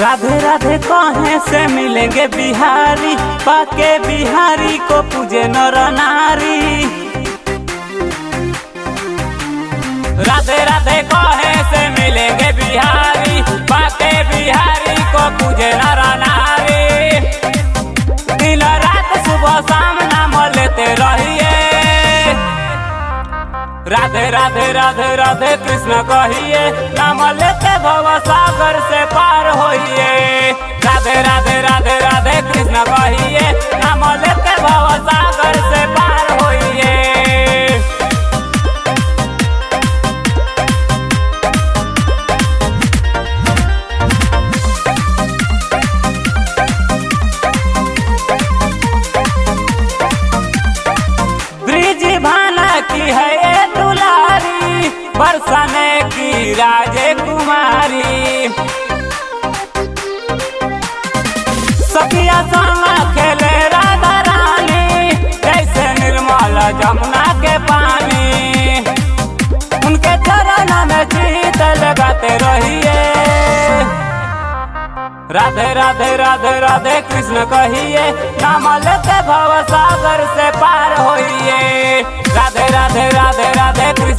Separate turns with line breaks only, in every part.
राधे राधे कहे से मिलेंगे बिहारी, पाके बिहारी को पूजे नर नारी। राधे राधे कहे राधे राधे राधे कृष्ण कहिए। नाम लेते भव सागर से पार होइए। राधे राधे राधे राधे कृष्ण कहिए। बरसाने की राजे कुमारी सखिया संग खेले राधा रानी, जैसे निर्मल जमुना के पानी। उनके चरण में जीत लगाते रहिए। राधे राधे राधे राधे कृष्ण कहिए, नाम लेते भव सागर से पार होइए।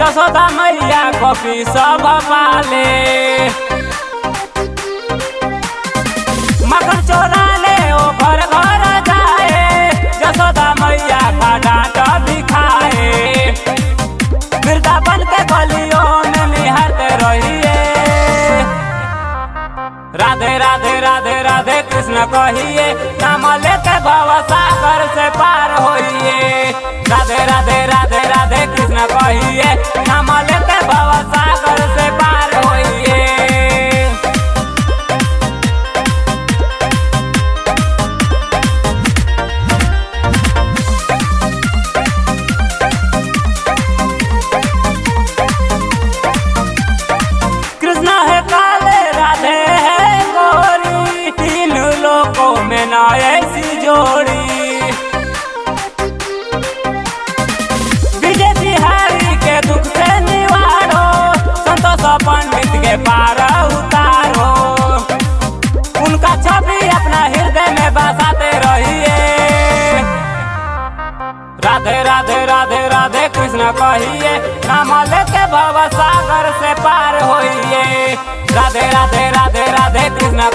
जसोदा मैया गोपी सब पाले। मकर चोरा ले ओ घर घर जाए, जसोदा मैया का डांट भी खाए वृंदावन के गलियों में निहारते रहिए। राधे राधे राधे राधे कृष्ण कहिए, नाम लेते भव सागर से पार होइए। राधे राधे राधे राधे कहिए। नाम से पार होइए। कृष्ण काले राधे है लोकों में ना छवि अपना हृदय में बसाते रहिए। राधे राधे राधे राधे कृष्ण कहिए नाम लेके भव सागर से पार होइए। राधे राधे राधे राधे कृष्ण